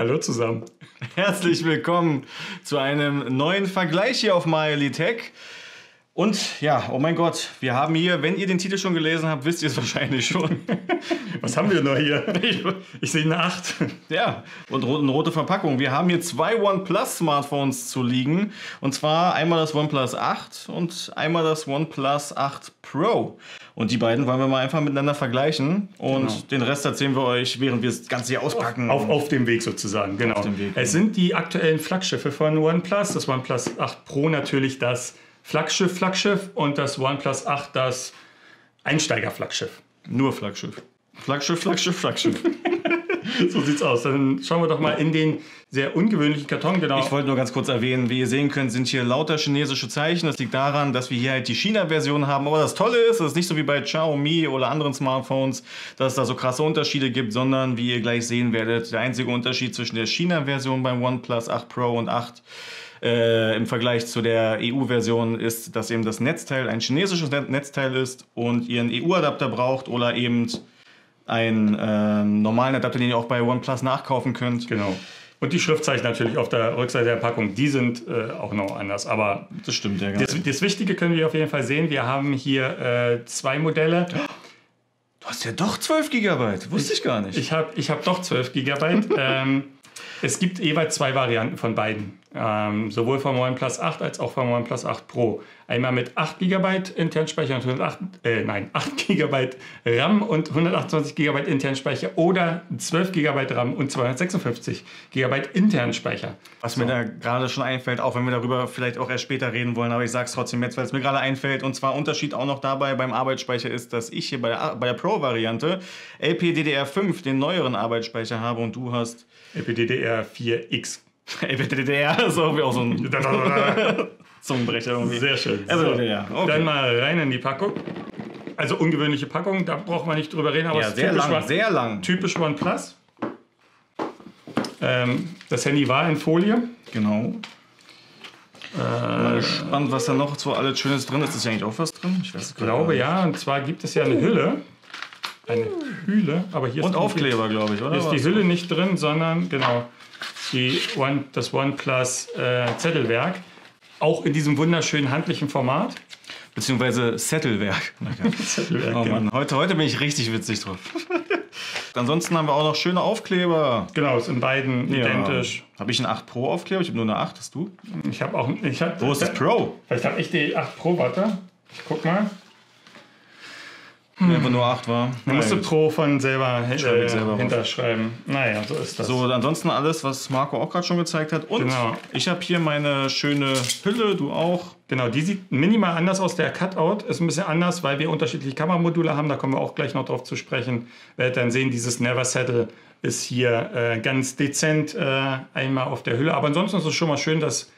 Hallo zusammen. Herzlich willkommen zu einem neuen Vergleich hier auf Tech. Und ja, oh mein Gott, wir haben hier, wenn ihr den Titel schon gelesen habt, wisst ihr es wahrscheinlich schon. Was haben wir noch hier? Ich, ich sehe eine 8. Ja, und eine rote Verpackung. Wir haben hier zwei OnePlus Smartphones zu liegen. Und zwar einmal das OnePlus 8 und einmal das OnePlus 8 Pro. Und die beiden wollen wir mal einfach miteinander vergleichen. Und genau. den Rest erzählen wir euch, während wir das Ganze hier auspacken. Auf, auf dem Weg sozusagen, genau. Weg, es sind die aktuellen Flaggschiffe von OnePlus. Das OnePlus 8 Pro natürlich das Flaggschiff, Flaggschiff und das OnePlus 8 das Einsteiger-Flaggschiff. Nur Flaggschiff. Flaggschiff, Flaggschiff, Flaggschiff. so sieht's aus. Dann schauen wir doch mal in den sehr ungewöhnlichen Karton. Genau. Ich wollte nur ganz kurz erwähnen, wie ihr sehen könnt, sind hier lauter chinesische Zeichen. Das liegt daran, dass wir hier halt die China-Version haben. Aber das Tolle ist, es ist nicht so wie bei Xiaomi oder anderen Smartphones, dass es da so krasse Unterschiede gibt, sondern wie ihr gleich sehen werdet, der einzige Unterschied zwischen der China-Version beim OnePlus 8 Pro und 8 äh, im Vergleich zu der EU-Version ist, dass eben das Netzteil ein chinesisches Netzteil ist und ihr einen EU-Adapter braucht oder eben einen äh, normalen Adapter, den ihr auch bei OnePlus nachkaufen könnt. Genau. Und die Schriftzeichen natürlich auf der Rückseite der Packung, die sind äh, auch noch anders. Aber das stimmt ja. Genau. Das, das, Wichtige können wir auf jeden Fall sehen. Wir haben hier äh, zwei Modelle. Du hast ja doch 12 GB. Wusste ich, ich gar nicht. Ich habe ich hab doch 12 GB. ähm, es gibt jeweils zwei Varianten von beiden. Ähm, sowohl vom OnePlus 8 als auch vom OnePlus 8 Pro. Einmal mit 8 GB internen Speicher und 108, äh, nein, 8 GB RAM und 128 GB internen Speicher oder 12 GB RAM und 256 GB internen Speicher. Was so. mir da gerade schon einfällt, auch wenn wir darüber vielleicht auch erst später reden wollen, aber ich sage es trotzdem jetzt, weil es mir gerade einfällt. Und zwar Unterschied auch noch dabei beim Arbeitsspeicher ist, dass ich hier bei der, bei der Pro-Variante LPDDR5 den neueren Arbeitsspeicher habe und du hast LPDDR4X. LPDDR, so wie auch so ein Zungenbrecher irgendwie. Sehr schön. LPDDR. Okay. Dann mal rein in die Packung. Also ungewöhnliche Packung, da braucht man nicht drüber reden, aber ja, sehr lang, One, sehr lang. Typisch OnePlus. Ähm, das Handy war in Folie. Genau. Äh, spannend, was da noch so alles Schönes drin ist. Ist ja eigentlich auch was drin? Ich, weiß ich glaube ja. Und zwar gibt es ja eine Hülle. Eine Hülle, aber hier Und ist Aufkleber, glaube ich, oder? Hier ist die Hülle nicht drin, sondern genau die One, das OnePlus äh, Zettelwerk. Auch in diesem wunderschönen handlichen Format. Beziehungsweise Zettelwerk. Zettelwerk oh Mann, heute, heute bin ich richtig witzig drauf. Ansonsten haben wir auch noch schöne Aufkleber. Genau, es sind beiden ja. identisch. Habe ich einen 8 Pro Aufkleber? Ich habe nur eine 8, hast du? Ich habe auch. Ich hab, Wo ist das Pro? Vielleicht habe ich die 8 Pro, warte. Ich guck mal. Hm. Einfach nur 8 war. Man musste Pro von selber, äh, selber hinterschreiben. Naja, so ist das. So, ansonsten alles, was Marco auch gerade schon gezeigt hat. Und genau. ich habe hier meine schöne Hülle, du auch. Genau, die sieht minimal anders aus. Der Cutout ist ein bisschen anders, weil wir unterschiedliche Kameramodule haben. Da kommen wir auch gleich noch drauf zu sprechen. Werdet dann sehen, dieses Never Settle ist hier äh, ganz dezent äh, einmal auf der Hülle. Aber ansonsten ist es schon mal schön, dass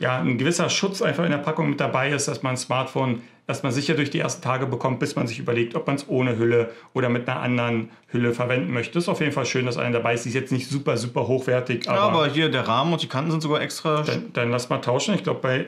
ja, ein gewisser Schutz einfach in der Packung mit dabei ist, dass man ein Smartphone erstmal sicher durch die ersten Tage bekommt, bis man sich überlegt, ob man es ohne Hülle oder mit einer anderen Hülle verwenden möchte. Ist auf jeden Fall schön, dass einer dabei ist. Die ist jetzt nicht super, super hochwertig. Aber, ja, aber hier der Rahmen und die Kanten sind sogar extra. Dann, dann lass mal tauschen. Ich glaube, bei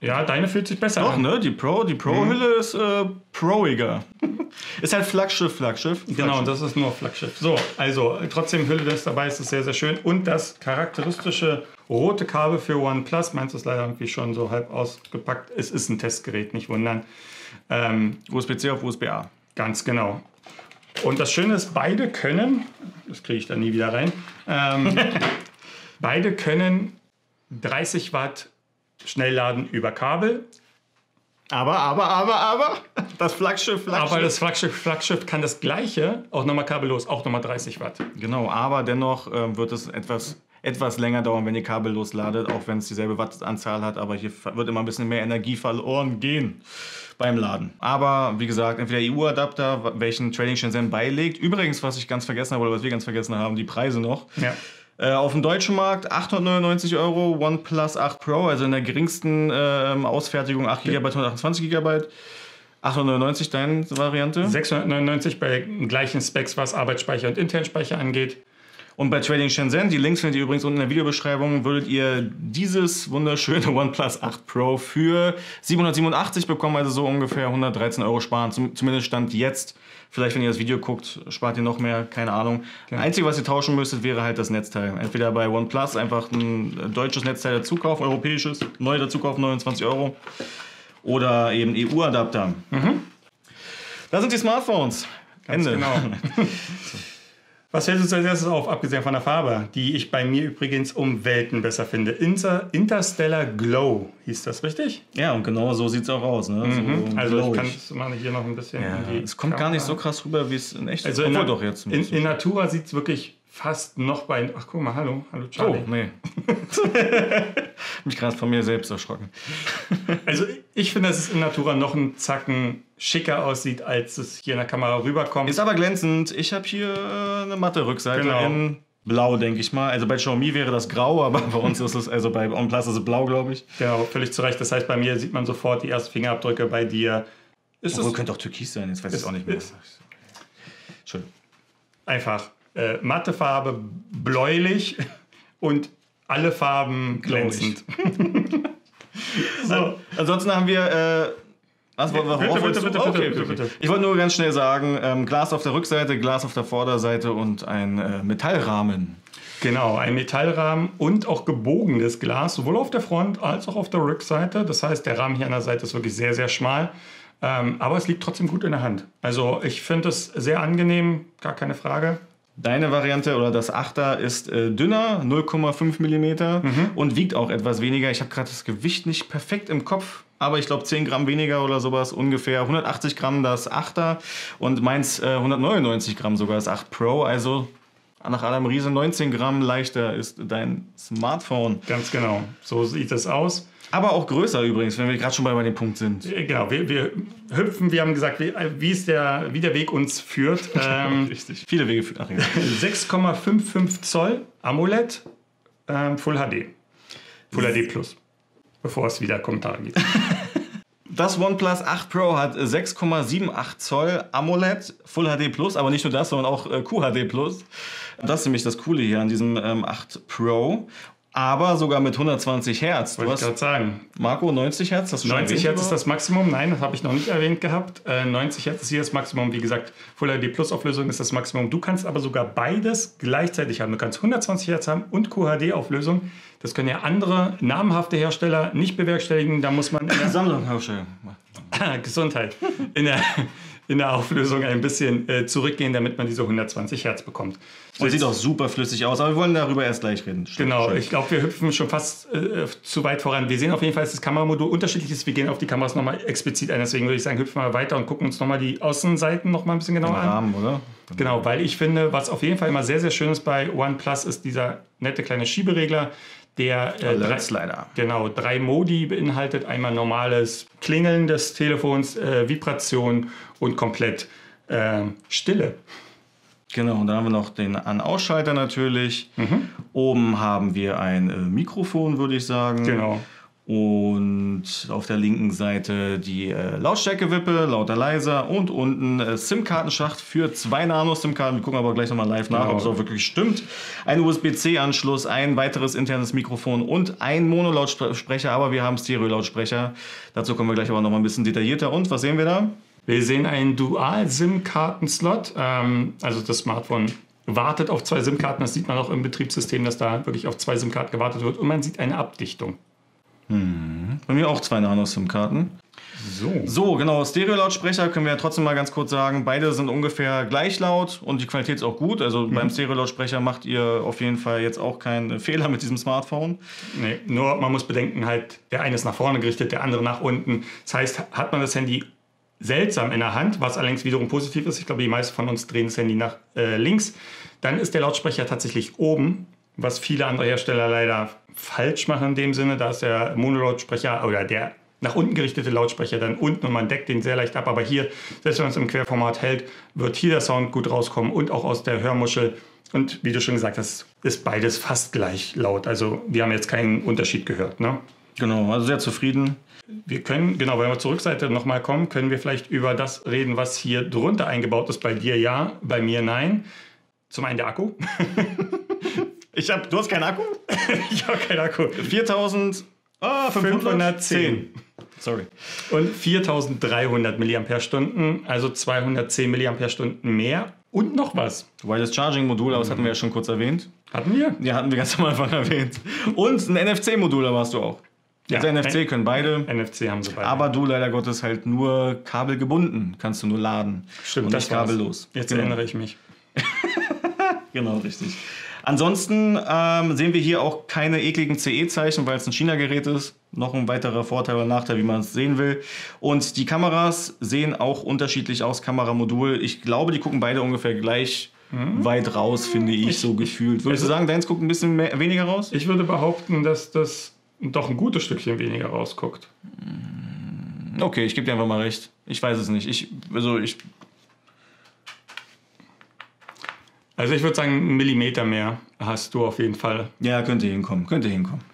ja, deine fühlt sich besser Doch, an. ne? Die Pro, die Pro-Hülle mhm. ist äh, proiger. ist halt Flaggschiff, Flaggschiff, Flaggschiff. Genau, das ist nur Flaggschiff. So, also trotzdem Hülle ist dabei, ist es sehr, sehr schön. Und das charakteristische rote Kabel für OnePlus. Meins ist leider irgendwie schon so halb ausgepackt. Es ist ein Testgerät, nicht wundern. Ähm, USB-C auf USB-A. Ganz genau. Und das Schöne ist, beide können, das kriege ich dann nie wieder rein, ähm, beide können 30 Watt Schnellladen über Kabel. Aber, aber, aber, aber, das Flaggschiff, Flaggschiff. Aber das Flaggschiff, Flaggschiff kann das gleiche, auch nochmal kabellos, auch nochmal 30 Watt. Genau, aber dennoch äh, wird es etwas, etwas länger dauern, wenn ihr kabellos ladet, auch wenn es dieselbe Wattanzahl hat. Aber hier wird immer ein bisschen mehr Energie verloren gehen beim Laden. Aber wie gesagt, entweder EU-Adapter, welchen Trading Shenzhen beilegt. Übrigens, was ich ganz vergessen habe oder was wir ganz vergessen haben, die Preise noch. Ja. Äh, auf dem deutschen Markt 899 Euro, OnePlus 8 Pro, also in der geringsten äh, Ausfertigung 8 GB, 128 GB. 899 deine Variante? 699 bei gleichen Specs, was Arbeitsspeicher und Internspeicher angeht. Und bei Trading Shenzhen, die Links findet ihr übrigens unten in der Videobeschreibung, würdet ihr dieses wunderschöne OnePlus 8 Pro für 787 bekommen, also so ungefähr 113 Euro sparen. Zum, zumindest stand jetzt. Vielleicht, wenn ihr das Video guckt, spart ihr noch mehr, keine Ahnung. Genau. Einzige, was ihr tauschen müsstet, wäre halt das Netzteil. Entweder bei OnePlus einfach ein deutsches Netzteil dazu kaufen, europäisches, neu dazu kaufen, 29 Euro. Oder eben EU-Adapter. Mhm. Da sind die Smartphones. Ganz Ende. Genau. Was fällt uns als erstes auf, abgesehen von der Farbe, die ich bei mir übrigens um Welten besser finde? Inter Interstellar Glow hieß das richtig? Ja, und genau so sieht es auch aus. Ne? Mhm. So also ich kann es mal hier noch ein bisschen. Ja, es kommt Kamera. gar nicht so krass rüber, wie es in echt also ist. Also in, doch jetzt in, in Natura sieht es wirklich fast noch bei. Ach, guck mal, hallo, hallo Charlie. Oh, nee. mich gerade von mir selbst erschrocken. also ich finde, dass es in Natura noch einen Zacken schicker aussieht, als es hier in der Kamera rüberkommt. Ist aber glänzend. Ich habe hier äh, eine matte Rückseite genau. in blau, denke ich mal. Also bei Xiaomi wäre das grau, aber bei uns ist es, also bei OnePlus ist es blau, glaube ich. Genau, völlig zu Recht. Das heißt, bei mir sieht man sofort die ersten Fingerabdrücke, bei dir ist Obwohl, es... könnte auch türkis sein, jetzt weiß ich es auch nicht mehr. Entschuldigung. Einfach äh, matte Farbe, bläulich und alle Farben glänzend. so. Ansonsten haben wir. Äh, was, bitte, bitte, bitte, okay, bitte, bitte, Ich wollte nur ganz schnell sagen: ähm, Glas auf der Rückseite, Glas auf der Vorderseite und ein äh, Metallrahmen. Genau, ein Metallrahmen und auch gebogenes Glas, sowohl auf der Front als auch auf der Rückseite. Das heißt, der Rahmen hier an der Seite ist wirklich sehr, sehr schmal. Ähm, aber es liegt trotzdem gut in der Hand. Also ich finde es sehr angenehm, gar keine Frage. Deine Variante oder das Achter ist äh, dünner, 0,5 mm mhm. und wiegt auch etwas weniger. Ich habe gerade das Gewicht nicht perfekt im Kopf, aber ich glaube 10 Gramm weniger oder sowas, ungefähr 180 Gramm das Achter und meins äh, 199 Gramm sogar das 8 Pro. Also nach allem Riese 19 Gramm leichter ist dein Smartphone. Ganz genau, so sieht es aus. Aber auch größer übrigens, wenn wir gerade schon bei, bei dem Punkt sind. Genau, wir, wir hüpfen, wir haben gesagt, wie, wie, ist der, wie der Weg uns führt. Ähm, Richtig, viele Wege führen. 6,55 Zoll AMOLED ähm, Full HD. Full HD Plus. Bevor es wieder Kommentare gibt. Das OnePlus 8 Pro hat 6,78 Zoll AMOLED Full HD Plus, aber nicht nur das, sondern auch äh, QHD Plus. Das ist nämlich das Coole hier an diesem ähm, 8 Pro aber sogar mit 120 Hertz. Wollte ich gerade sagen. Marco, 90 Hertz? Das 90 Hertz ist das Maximum. Nein, das habe ich noch nicht erwähnt gehabt. Äh, 90 Hertz ist hier das Maximum. Wie gesagt, Full HD Plus Auflösung ist das Maximum. Du kannst aber sogar beides gleichzeitig haben. Du kannst 120 Hertz haben und QHD Auflösung. Das können ja andere namhafte Hersteller nicht bewerkstelligen. Da muss man in der Sammlung Gesundheit. In der, in der Auflösung ein bisschen äh, zurückgehen, damit man diese 120 Hertz bekommt. Und sieht auch super flüssig aus, aber wir wollen darüber erst gleich reden. Stimmt, genau, schön. ich glaube, wir hüpfen schon fast äh, zu weit voran. Wir sehen auf jeden Fall, dass das Kameramodul unterschiedlich ist. Wir gehen auf die Kameras nochmal explizit ein. Deswegen würde ich sagen, hüpfen wir weiter und gucken uns nochmal die Außenseiten nochmal ein bisschen genauer an. Rahmen, oder? Genau, weil ich finde, was auf jeden Fall immer sehr, sehr schön ist bei OnePlus, ist dieser nette kleine Schieberegler, der äh, drei, genau, drei Modi beinhaltet. Einmal normales Klingeln des Telefons, äh, Vibration und komplett äh, Stille. Genau, und dann haben wir noch den An-Ausschalter natürlich. Mhm. Oben haben wir ein äh, Mikrofon, würde ich sagen. Genau. Und auf der linken Seite die äh, Lautstärkewippe, lauter leiser und unten äh, SIM-Kartenschacht für zwei Nano-SIM-Karten. Wir gucken aber gleich nochmal live nach, genau. ob es auch wirklich stimmt. Ein USB-C-Anschluss, ein weiteres internes Mikrofon und ein Mono-Lautsprecher, aber wir haben Stereo-Lautsprecher. Dazu kommen wir gleich aber nochmal ein bisschen detaillierter. Und was sehen wir da? Wir sehen einen Dual-SIM-Karten-Slot. Ähm, also das Smartphone wartet auf zwei SIM-Karten. Das sieht man auch im Betriebssystem, dass da wirklich auf zwei SIM-Karten gewartet wird. Und man sieht eine Abdichtung. Hm. Bei mir auch zwei Nano-SIM-Karten. So. So, genau. Stereo-Lautsprecher können wir ja trotzdem mal ganz kurz sagen. Beide sind ungefähr gleich laut und die Qualität ist auch gut. Also mhm. beim Stereo-Lautsprecher macht ihr auf jeden Fall jetzt auch keinen Fehler mit diesem Smartphone. Nee, nur man muss bedenken, halt, der eine ist nach vorne gerichtet, der andere nach unten. Das heißt, hat man das Handy seltsam in der Hand, was allerdings wiederum positiv ist. Ich glaube, die meisten von uns drehen das Handy nach äh, links. Dann ist der Lautsprecher tatsächlich oben, was viele andere Hersteller leider falsch machen in dem Sinne. Da ist der Monolautsprecher oder der nach unten gerichtete Lautsprecher dann unten und man deckt den sehr leicht ab. Aber hier, selbst wenn man es im Querformat hält, wird hier der Sound gut rauskommen und auch aus der Hörmuschel. Und wie du schon gesagt hast, ist beides fast gleich laut. Also wir haben jetzt keinen Unterschied gehört. Ne? Genau, also sehr zufrieden. Wir können, genau, wenn wir zur Rückseite nochmal kommen, können wir vielleicht über das reden, was hier drunter eingebaut ist. Bei dir ja, bei mir nein. Zum einen der Akku. Ich hab, du hast keinen Akku? ich habe keinen Akku. 4000. Ah, 510. Sorry. Und 4300 mAh, also 210 mAh mehr. Und noch was. Wireless Charging Modul, aber das hatten wir ja schon kurz erwähnt. Hatten wir? Ja, hatten wir ganz am Anfang erwähnt. Und ein NFC-Modul, da warst du auch. Ja, also NFC können beide. NFC haben sie beide. Aber du leider Gottes halt nur kabelgebunden, kannst du nur laden. Stimmt, und das nicht kabellos. Jetzt genau. erinnere ich mich. Genau, richtig. Ansonsten ähm, sehen wir hier auch keine ekligen CE-Zeichen, weil es ein China-Gerät ist. Noch ein weiterer Vorteil oder Nachteil, wie man es sehen will. Und die Kameras sehen auch unterschiedlich aus, Kameramodul. Ich glaube, die gucken beide ungefähr gleich weit raus, finde ich, so gefühlt. Würdest du sagen, deins guckt ein bisschen mehr, weniger raus? Ich würde behaupten, dass das doch ein gutes Stückchen weniger rausguckt. Okay, ich gebe dir einfach mal recht. Ich weiß es nicht. Ich, also ich, Also ich würde sagen, einen Millimeter mehr hast du auf jeden Fall. ja, könnte hinkommen, könnte hinkommen.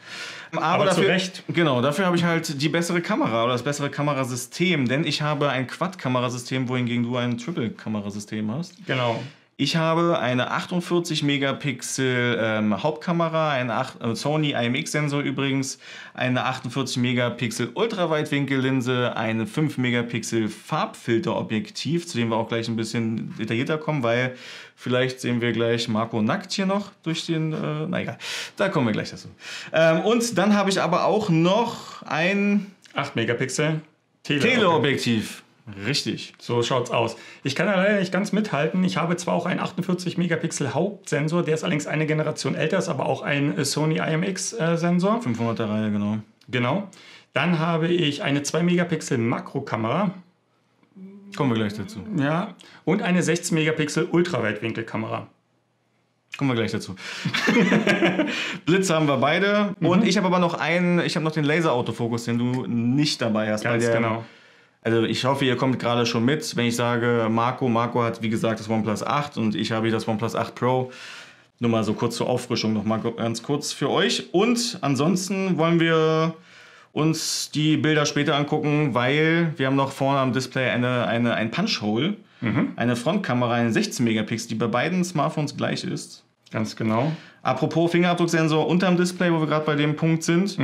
Aber, zu dafür, Recht. Genau, dafür habe ich halt die bessere Kamera oder das bessere Kamerasystem, denn ich habe ein Quad-Kamerasystem, wohingegen du ein Triple-Kamerasystem hast. Genau. Ich habe eine 48 Megapixel ähm, Hauptkamera, einen äh, Sony IMX-Sensor übrigens, eine 48 Megapixel Ultraweitwinkellinse, eine 5 Megapixel Farbfilterobjektiv, zu dem wir auch gleich ein bisschen detaillierter kommen, weil vielleicht sehen wir gleich Marco nackt hier noch durch den, äh, na egal, da kommen wir gleich dazu. Ähm, und dann habe ich aber auch noch ein 8 Megapixel. Tele Teleobjektiv. Richtig. So schaut's aus. Ich kann da leider nicht ganz mithalten. Ich habe zwar auch einen 48 Megapixel Hauptsensor, der ist allerdings eine Generation älter, ist aber auch ein äh, Sony IMX äh, Sensor. 500er Reihe, genau. Genau. Dann habe ich eine 2 Megapixel Makrokamera, Kommen wir gleich dazu. ja, und eine 16 Megapixel Ultraweitwinkelkamera. Kommen wir gleich dazu. Blitz haben wir beide. Mhm. Und ich habe aber noch einen, ich habe noch den Laser-Autofokus, den du nicht dabei hast. Ganz der, genau. Also ich hoffe, ihr kommt gerade schon mit. Wenn ich sage, Marco, Marco hat wie gesagt das OnePlus 8 und ich habe hier das OnePlus 8 Pro. Nur mal so kurz zur Auffrischung noch mal ganz kurz für euch. Und ansonsten wollen wir uns die Bilder später angucken, weil wir haben noch vorne am Display eine, eine, ein Punch-Hole, eine Frontkamera, eine 16 Megapixel, die bei beiden Smartphones gleich ist. Ganz genau. Apropos Fingerabdrucksensor unterm Display, wo wir gerade bei dem Punkt sind.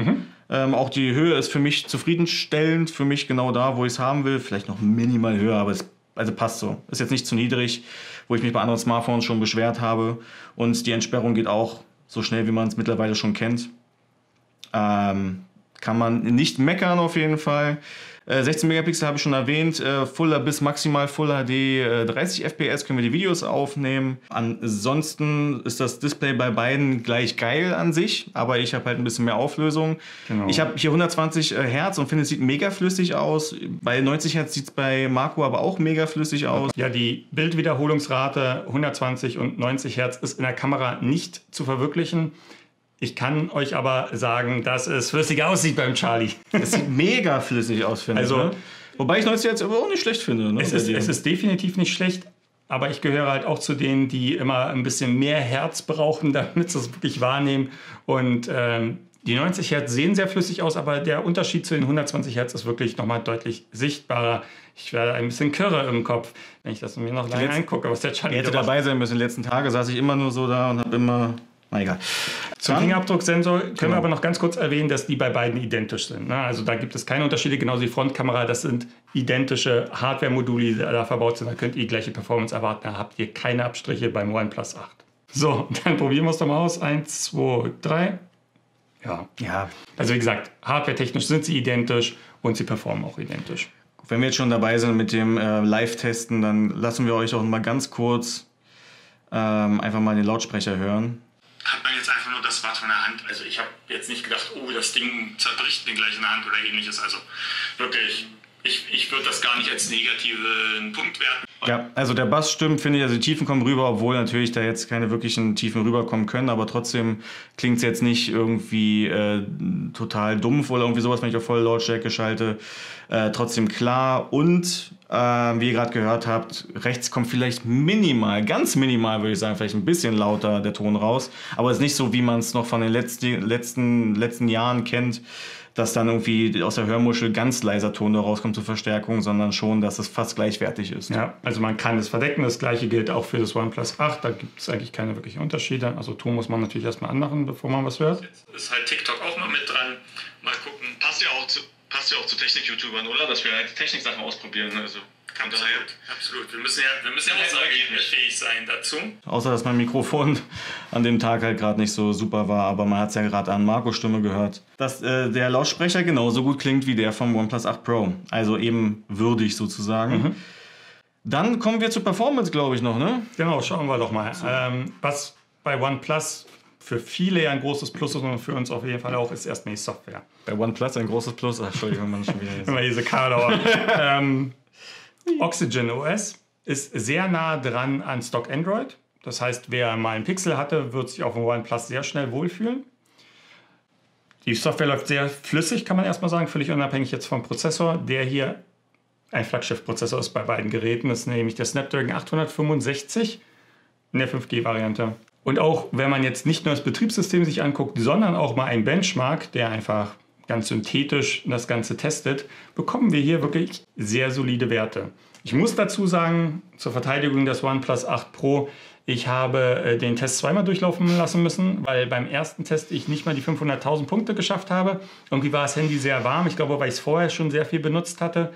Ähm, auch die Höhe ist für mich zufriedenstellend, für mich genau da, wo ich es haben will. Vielleicht noch minimal höher, aber es also passt so. Ist jetzt nicht zu niedrig, wo ich mich bei anderen Smartphones schon beschwert habe. Und die Entsperrung geht auch so schnell, wie man es mittlerweile schon kennt. Ähm, kann man nicht meckern auf jeden Fall. Äh, 16 Megapixel habe ich schon erwähnt. Äh, Full bis maximal Full HD äh, 30 FPS können wir die Videos aufnehmen. Ansonsten ist das Display bei beiden gleich geil an sich, aber ich habe halt ein bisschen mehr Auflösung. Genau. Ich habe hier 120 äh, Hertz und finde, es sieht mega flüssig aus. Bei 90 Hertz sieht es bei Marco aber auch mega flüssig aus. Ja, die Bildwiederholungsrate 120 und 90 Hertz ist in der Kamera nicht zu verwirklichen. Ich kann euch aber sagen, dass es flüssig aussieht beim Charlie. Es sieht mega flüssig aus, finde Also- ich. Ne? Wobei ich 90 Hertz aber auch nicht schlecht finde. Ne? Es ist, es ist definitiv nicht schlecht, aber ich gehöre halt auch zu denen, die immer ein bisschen mehr Herz brauchen, damit sie es wirklich wahrnehmen. Und ähm, die 90 Hertz sehen sehr flüssig aus, aber der Unterschied zu den 120 Hertz ist wirklich nochmal deutlich sichtbarer. Ich werde ein bisschen kirre im Kopf, wenn ich das mir noch lange angucke, was der Charlie Ich hätte dabei sein müssen. Die letzten Tage saß ich immer nur so da und habe immer. Na egal. Zum Dann- Fingerabdrucksensor können Genau. wir aber noch ganz kurz erwähnen, dass die bei beiden identisch sind. Ne? Also da gibt es keine Unterschiede, genauso wie Frontkamera. Das sind identische Hardware-Module, die da verbaut sind. Da könnt ihr die gleiche Performance erwarten. Da habt ihr keine Abstriche beim OnePlus 8. So, dann probieren wir es doch mal aus. Eins, zwei, drei. Ja, Ja, also wie gesagt, hardware-technisch sind sie identisch und sie performen auch identisch. wenn wir jetzt schon dabei sind mit dem äh, Live-Testen, dann lassen wir euch auch mal ganz kurz ähm, einfach mal den Lautsprecher hören. Hat man jetzt einfach nur das Smartphone in der Hand. Also ich habe jetzt nicht gedacht, oh, das Ding zerbricht mir gleich in der Hand oder ähnliches. Also wirklich, ich, ich würde das gar nicht als negativen Punkt werten. Ja, also der Bass stimmt, finde ich. Also die Tiefen kommen rüber, obwohl natürlich da jetzt keine wirklichen Tiefen rüberkommen können, aber trotzdem klingt es jetzt nicht irgendwie äh, total dumpf oder irgendwie sowas, wenn ich auf volle Lautstärke schalte. Äh, trotzdem klar und äh, wie ihr gerade gehört habt, rechts kommt vielleicht minimal, ganz minimal würde ich sagen, vielleicht ein bisschen lauter der Ton raus, aber es ist nicht so, wie man es noch von den letzten, letzten, letzten Jahren kennt. dass dann irgendwie aus der Hörmuschel ganz leiser Ton da rauskommt zur Verstärkung, sondern schon, dass es fast gleichwertig ist. Ja, also man kann es verdecken. Das gleiche gilt auch für das OnePlus 8. Da gibt es eigentlich keine wirklichen Unterschiede. Also Ton muss man natürlich erstmal anmachen, bevor man was hört. Jetzt ist halt TikTok auch mal mit dran. Mal gucken. Passt ja auch zu, passt ja auch zu Technik-YouTubern, oder? Dass wir halt Technik-Sachen ausprobieren. Also Absolut, absolut. Wir müssen ja, wir müssen ja aussagefähig sein dazu. Außer, dass mein Mikrofon an dem Tag halt gerade nicht so super war, aber man hat es ja gerade an Marcos Stimme gehört, dass äh, der Lautsprecher genauso gut klingt wie der vom OnePlus 8 Pro. Also eben würdig sozusagen. Mhm. Dann kommen wir zur Performance, glaube ich, noch, ne? Genau, schauen wir doch mal. Ähm, was bei OnePlus für viele ja ein großes Plus ist und für uns auf jeden Fall auch, ist erstmal die Software. Bei OnePlus ein großes Plus? Ach, Entschuldigung, man schon wieder. Immer diese Kardauer. ähm, Oxygen OS ist sehr nah dran an Stock Android. Das heißt, wer mal einen Pixel hatte, wird sich auf dem OnePlus sehr schnell wohlfühlen. Die Software läuft sehr flüssig, kann man erstmal sagen, völlig unabhängig jetzt vom Prozessor, der hier ein Flaggschiff-Prozessor ist bei beiden Geräten. Das ist nämlich der Snapdragon 865 in der 5G-Variante. Und auch wenn man jetzt nicht nur das Betriebssystem sich anguckt, sondern auch mal einen Benchmark, der einfach ganz synthetisch das Ganze testet, bekommen wir hier wirklich sehr solide Werte. Ich muss dazu sagen, zur Verteidigung des OnePlus 8 Pro, ich habe äh, den Test zweimal durchlaufen lassen müssen, weil beim ersten Test ich nicht mal die 500.000 Punkte geschafft habe. Irgendwie war das Handy sehr warm, ich glaube, weil ich es vorher schon sehr viel benutzt hatte.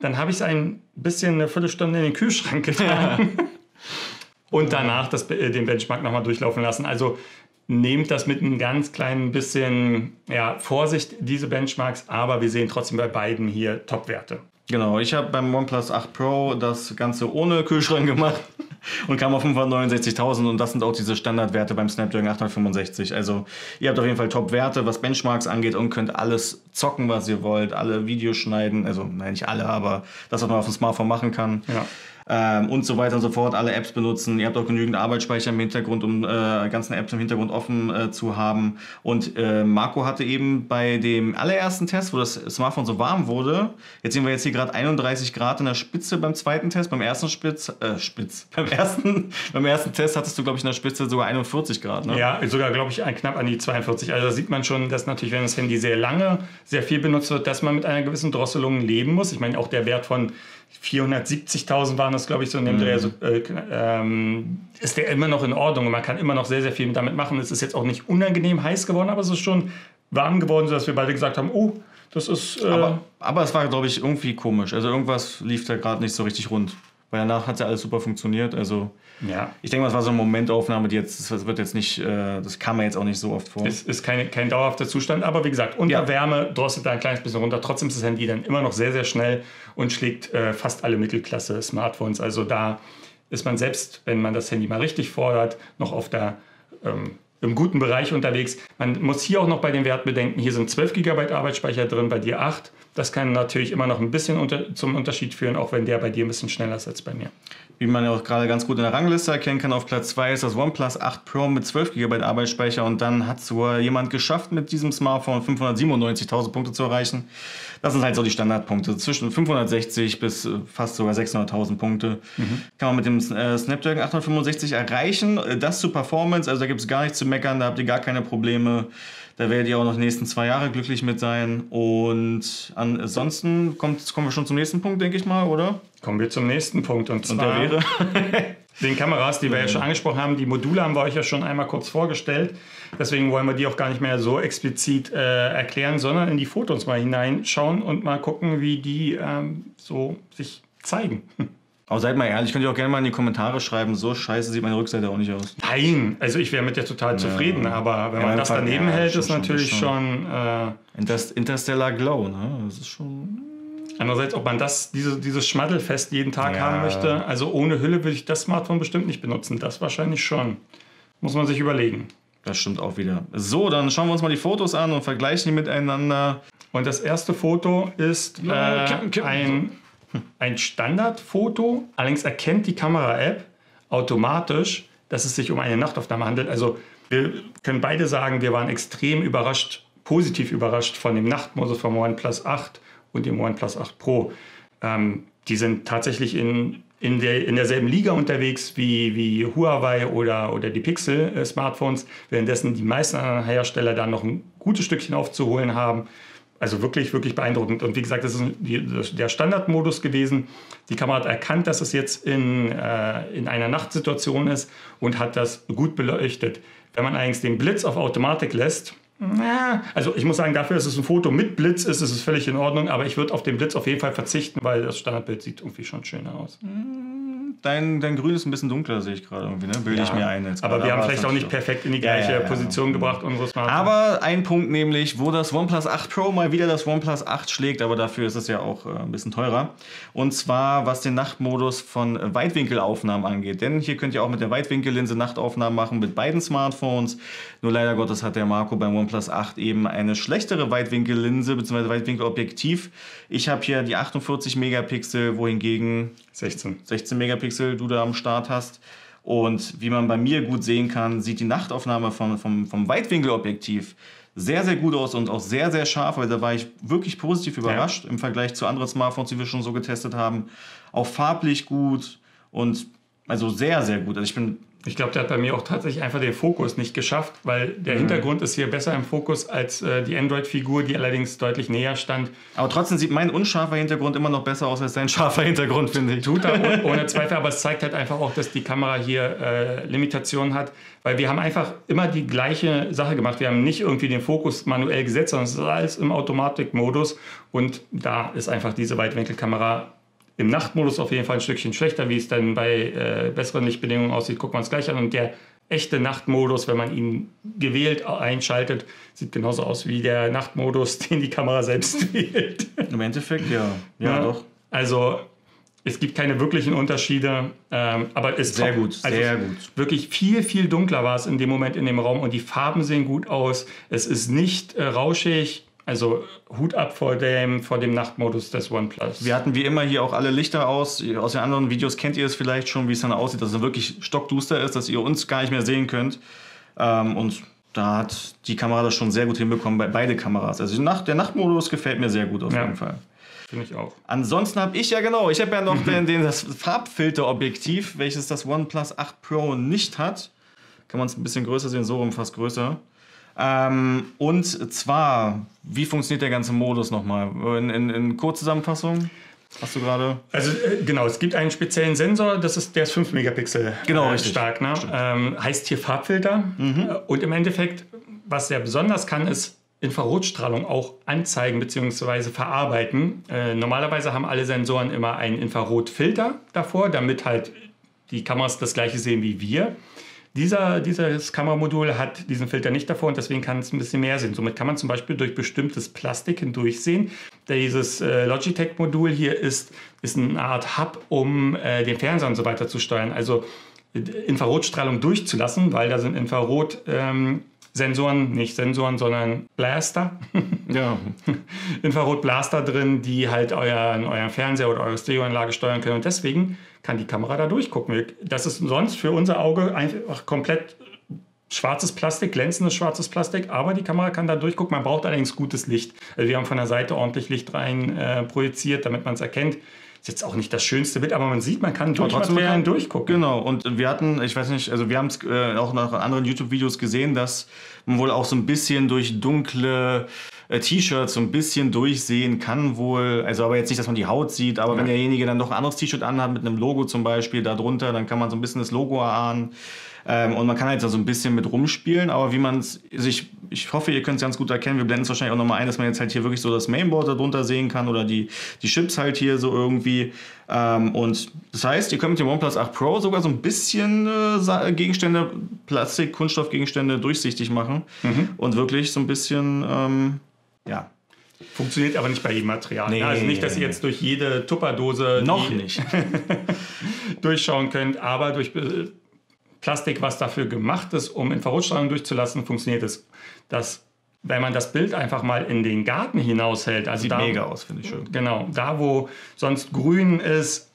Dann habe ich es ein bisschen eine Viertelstunde in den Kühlschrank getan. und danach das, äh, den Benchmark nochmal durchlaufen lassen. Also nehmt das mit einem ganz kleinen bisschen ja, Vorsicht, diese Benchmarks, aber wir sehen trotzdem bei beiden hier Top-Werte. Genau, ich habe beim OnePlus 8 Pro das Ganze ohne Kühlschrank gemacht und kam auf 569.000 und das sind auch diese Standardwerte beim Snapdragon 865. Also ihr habt auf jeden Fall Top-Werte, was Benchmarks angeht und könnt alles zocken, was ihr wollt, alle Videos schneiden, also nein, nicht alle, aber das, was man auf dem Smartphone machen kann. Ja ähm, und so weiter und so fort, alle Apps benutzen. Ihr habt auch genügend Arbeitsspeicher im Hintergrund, um äh, ganzen Apps im Hintergrund offen äh, zu haben. Und äh, Marco hatte eben bei dem allerersten Test, wo das Smartphone so warm wurde, jetzt sehen wir jetzt hier gerade 31 Grad in der Spitze beim zweiten Test, beim ersten Spitz, äh, Spitz, beim ersten, beim ersten Test hattest du, glaube ich, in der Spitze sogar 41 Grad. Ne? Ja, sogar, glaube ich, knapp an die 42. Also da sieht man schon, dass natürlich, wenn das Handy sehr lange, sehr viel benutzt wird, dass man mit einer gewissen Drosselung leben muss. Ich meine, auch der Wert von 470.000 waren das, glaube ich, so in dem mhm. Dreh. Also, äh, ähm, ist der immer noch in Ordnung. Man kann immer noch sehr, sehr viel damit machen. Es ist jetzt auch nicht unangenehm heiß geworden, aber es ist schon warm geworden, sodass wir beide gesagt haben, oh, das ist... Äh aber, aber es war, glaube ich, irgendwie komisch. Also irgendwas lief da gerade nicht so richtig rund. Weil danach hat ja alles super funktioniert. Also ja. ich denke mal, es war so eine Momentaufnahme, die jetzt, das wird jetzt nicht, äh, das kam mir jetzt auch nicht so oft vor. Es ist keine, kein dauerhafter Zustand, aber wie gesagt, unter ja. Wärme drosselt da ein kleines bisschen runter. Trotzdem ist das Handy dann immer noch sehr, sehr schnell und schlägt äh, fast alle Mittelklasse-Smartphones. Also da ist man selbst, wenn man das Handy mal richtig fordert, noch auf der ähm, im guten Bereich unterwegs. Man muss hier auch noch bei den Werten bedenken, hier sind 12 GB Arbeitsspeicher drin, bei dir 8. Das kann natürlich immer noch ein bisschen unter, zum Unterschied führen, auch wenn der bei dir ein bisschen schneller ist als bei mir. Wie man ja auch gerade ganz gut in der Rangliste erkennen kann, auf Platz 2 ist das OnePlus 8 Pro mit 12 GB Arbeitsspeicher und dann hat sogar jemand geschafft, mit diesem Smartphone 597.000 Punkte zu erreichen. Das sind halt so die Standardpunkte. Zwischen 560 bis äh, fast sogar 600.000 Punkte mhm. kann man mit dem äh, Snapdragon 865 erreichen. Äh, das zur Performance, also da gibt es gar nichts zu meckern, da habt ihr gar keine Probleme. Da werdet ihr auch noch die nächsten zwei Jahre glücklich mit sein. Und ansonsten kommt, kommen wir schon zum nächsten Punkt, denke ich mal, oder? Kommen wir zum nächsten Punkt. Und, und zwar wäre den Kameras, die wir ja schon angesprochen haben. Die Module haben wir euch ja schon einmal kurz vorgestellt. Deswegen wollen wir die auch gar nicht mehr so explizit äh, erklären, sondern in die Fotos mal hineinschauen und mal gucken, wie die ähm, so sich zeigen. Aber seid mal ehrlich, könnt ihr auch gerne mal in die Kommentare schreiben, so scheiße sieht meine Rückseite auch nicht aus. Nein, also ich wäre mit dir total ja. zufrieden, aber wenn ja, man das Fall, daneben ja, hält, ist natürlich schon... schon äh, Interstellar Glow, ne? Das ist schon... Andererseits, ob man das, diese, dieses Schmaddelfest jeden Tag haben möchte, also ohne Hülle würde ich das Smartphone bestimmt nicht benutzen. Das wahrscheinlich schon. Muss man sich überlegen. Das stimmt auch wieder. So, dann schauen wir uns mal die Fotos an und vergleichen die miteinander. Und das erste Foto ist äh, ein ein Standardfoto, allerdings erkennt die Kamera-App automatisch, dass es sich um eine Nachtaufnahme handelt. Also wir können beide sagen, wir waren extrem überrascht, positiv überrascht von dem Nachtmodus vom OnePlus 8 und dem OnePlus 8 Pro. Ähm, die sind tatsächlich in, in, der, in derselben Liga unterwegs wie, wie Huawei oder, oder die Pixel-Smartphones, währenddessen die meisten anderen Hersteller dann noch ein gutes Stückchen aufzuholen haben. Also wirklich, wirklich beeindruckend. Und wie gesagt, das ist der Standardmodus gewesen. Die Kamera hat erkannt, dass es jetzt in, äh, in einer Nachtsituation ist und hat das gut beleuchtet. Wenn man allerdings den Blitz auf Automatik lässt, also ich muss sagen, dafür, dass es ein Foto mit Blitz ist, ist es völlig in Ordnung, aber ich würde auf den Blitz auf jeden Fall verzichten, weil das Standardbild sieht irgendwie schon schöner aus. Dein, dein Grün ist ein bisschen dunkler, sehe ich gerade irgendwie, ne? Bilde Ja, ich mir ein jetzt aber gerade. wir haben vielleicht auch nicht perfekt in die gleiche ja, ja. Position gebracht, unsere Smartphone. Aber ein Punkt nämlich, wo das OnePlus 8 Pro mal wieder das OnePlus 8 schlägt, aber dafür ist es ja auch äh, ein bisschen teurer. Und zwar was den Nachtmodus von Weitwinkelaufnahmen angeht. Denn hier könnt ihr auch mit der Weitwinkellinse Nachtaufnahmen machen mit beiden Smartphones. Nur leider Gottes hat der Marco beim OnePlus 8 eben eine schlechtere Weitwinkellinse bzw. Weitwinkelobjektiv. Ich habe hier die 48 Megapixel, wohingegen 16. 16 Megapixel du da am Start hast. Und wie man bei mir gut sehen kann, sieht die Nachtaufnahme vom, vom, vom Weitwinkelobjektiv sehr, sehr gut aus und auch sehr, sehr scharf. Also da war ich wirklich positiv überrascht im Vergleich zu anderen Smartphones, die wir schon so getestet haben. Auch farblich gut und also sehr, sehr gut. Also ich bin Ich glaube, der hat bei mir auch tatsächlich einfach den Fokus nicht geschafft, weil Mhm. der Hintergrund ist hier besser im Fokus als äh, die Android-Figur, die allerdings deutlich näher stand. aber trotzdem sieht mein unscharfer Hintergrund immer noch besser aus als dein scharfer Hintergrund, finde ich. Tut er oh- ohne Zweifel, aber es zeigt halt einfach auch, dass die Kamera hier äh, Limitationen hat, weil wir haben einfach immer die gleiche Sache gemacht. Wir haben nicht irgendwie den Fokus manuell gesetzt, sondern es ist alles im Automatikmodus und da ist einfach diese Weitwinkelkamera im Nachtmodus auf jeden Fall ein Stückchen schlechter, wie es dann bei äh, besseren Lichtbedingungen aussieht. Gucken wir uns gleich an und der echte Nachtmodus, wenn man ihn gewählt einschaltet, sieht genauso aus wie der Nachtmodus, den die Kamera selbst wählt. Im Endeffekt, ja. Ja, doch. Also es gibt keine wirklichen Unterschiede, ähm, aber es ist Sehr top. gut, Also sehr es- gut. Wirklich viel, viel dunkler war es in dem Moment in dem Raum und die Farben sehen gut aus. Es ist nicht äh, rauschig. Also Hut ab vor dem, vor dem Nachtmodus des OnePlus. Wir hatten wie immer hier auch alle Lichter aus. Aus den anderen Videos kennt ihr es vielleicht schon, wie es dann aussieht, dass es wirklich stockduster ist, dass ihr uns gar nicht mehr sehen könnt. Ähm, und da hat die Kamera das schon sehr gut hinbekommen bei beide Kameras. Also Nacht, der Nachtmodus gefällt mir sehr gut auf Ja. jeden Fall. Finde ich auch. Ansonsten habe ich ja genau, ich habe ja noch den, den, das Farbfilterobjektiv, welches das OnePlus 8 Pro nicht hat. Kann man es ein bisschen größer sehen, so rum fast größer. Ähm, und zwar, wie funktioniert der ganze Modus nochmal? In, in, in Kurzzusammenfassung? Hast du gerade? Also äh, genau, es gibt einen speziellen Sensor, das ist, der ist 5 Megapixel Genau, äh, richtig. stark. Ne? Ähm, heißt hier Farbfilter. Äh, Und im Endeffekt, was sehr besonders kann, ist Infrarotstrahlung auch anzeigen bzw. verarbeiten. Äh, normalerweise haben alle Sensoren immer einen Infrarotfilter davor, damit halt die Kameras das gleiche sehen wie wir. Dieser, dieses Kameramodul hat diesen Filter nicht davor und deswegen kann es ein bisschen mehr sehen. Somit kann man zum Beispiel durch bestimmtes Plastik hindurchsehen. Dieses äh, Logitech-Modul hier ist, ist eine Art Hub, um äh, den Fernseher und so weiter zu steuern. Also äh, Infrarotstrahlung durchzulassen, weil da sind Infrarot... Ähm, Sensoren, nicht Sensoren, sondern Blaster. Ja. Infrarotblaster drin, die halt euren, euren Fernseher oder eure Stereoanlage steuern können. Und deswegen kann die Kamera da durchgucken. Das ist sonst für unser Auge einfach komplett schwarzes Plastik, glänzendes schwarzes Plastik, aber die Kamera kann da durchgucken. Man braucht allerdings gutes Licht. Also wir haben von der Seite ordentlich Licht rein äh, projiziert, damit man es erkennt. Ist jetzt auch nicht das schönste Bild, aber man sieht, man kann durch trotzdem kann- durchgucken. Genau, und wir hatten, ich weiß nicht, also wir haben es äh, auch nach anderen YouTube-Videos gesehen, dass man wohl auch so ein bisschen durch dunkle äh, T-Shirts so ein bisschen durchsehen kann wohl. Also aber jetzt nicht, dass man die Haut sieht, aber wenn derjenige dann doch ein anderes T-Shirt anhat mit einem Logo zum Beispiel darunter, dann kann man so ein bisschen das Logo erahnen. Ähm, und man kann halt da so ein bisschen mit rumspielen, aber wie man es, also ich, hoffe, ihr könnt es ganz gut erkennen. Wir blenden es wahrscheinlich auch nochmal ein, dass man jetzt halt hier wirklich so das Mainboard darunter sehen kann oder die, die Chips halt hier so irgendwie. Ähm, und das heißt, ihr könnt mit dem OnePlus 8 Pro sogar so ein bisschen äh, Gegenstände, Plastik, Kunststoffgegenstände durchsichtig machen und wirklich so ein bisschen, ähm, ja, Funktioniert aber nicht bei jedem Material. Nee. ne? also nicht, dass ihr jetzt durch jede Tupperdose noch nicht. durchschauen könnt, aber durch äh, Plastik, was dafür gemacht ist, um Infrarotstrahlung durchzulassen, funktioniert es. Das, wenn man das Bild einfach mal in den Garten hinaushält, also Sieht da, mega aus, finde ich schön. Genau, da wo sonst grün ist,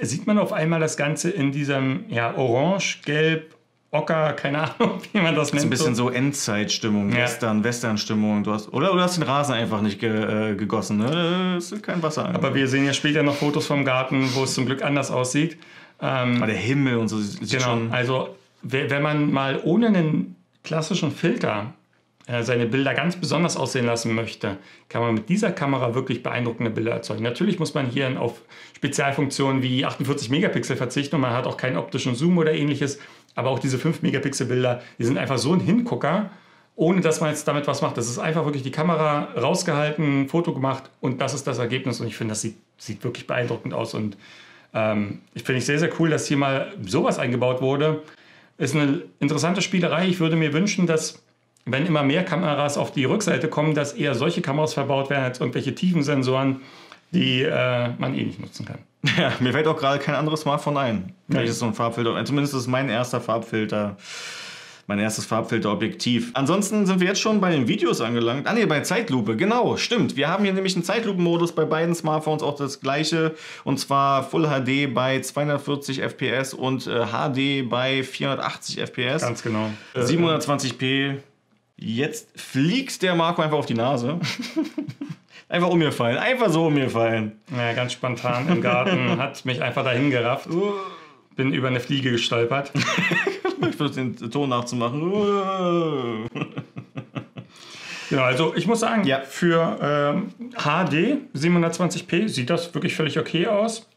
sieht man auf einmal das Ganze in diesem ja, orange, gelb, ocker, keine Ahnung, wie man das nennt. Ein bisschen so Endzeitstimmung, Ja. Western, Western-Stimmung. Du hast, oder du hast den Rasen einfach nicht ge, äh, gegossen. Ne? Es ist kein Wasser. Aber wir sehen ja später noch Fotos vom Garten, wo es zum Glück anders aussieht. Ähm, Aber der Himmel und so Genau, also we- wenn man mal ohne einen klassischen Filter äh, seine Bilder ganz besonders aussehen lassen möchte, kann man mit dieser Kamera wirklich beeindruckende Bilder erzeugen. Natürlich muss man hier auf Spezialfunktionen wie 48 Megapixel verzichten und man hat auch keinen optischen Zoom oder ähnliches. Aber auch diese 5 Megapixel Bilder, die sind einfach so ein Hingucker, ohne dass man jetzt damit was macht. Das ist einfach wirklich die Kamera rausgehalten, Foto gemacht und das ist das Ergebnis. Und ich finde, das sieht, sieht wirklich beeindruckend aus. Und ähm, ich finde es sehr, sehr cool, dass hier mal sowas eingebaut wurde. Ist eine interessante Spielerei. Ich würde mir wünschen, dass wenn immer mehr Kameras auf die Rückseite kommen, dass eher solche Kameras verbaut werden als irgendwelche Tiefensensoren, die äh, man eh nicht nutzen kann. Ja, mir fällt auch gerade kein anderes Smartphone ein, welches so ein Farbfilter, zumindest ist mein erster Farbfilter mein erstes Farbfilterobjektiv. Ansonsten sind wir jetzt schon bei den Videos angelangt. Ah ne, bei Zeitlupe, genau, stimmt. Wir haben hier nämlich einen Zeitlupenmodus bei beiden Smartphones, auch das gleiche. Und zwar Full HD bei 240 FPS und äh, HD bei 480 FPS. Ganz genau. 720p. Jetzt fliegt der Marco einfach auf die Nase. einfach um mir fallen. Einfach so um mir fallen. Ja, ganz spontan im Garten. hat mich einfach dahin gerafft. Bin über eine Fliege gestolpert. ich versuche den Ton nachzumachen. Genau, also ich muss sagen, ja. für ähm, HD 720p sieht das wirklich völlig okay aus.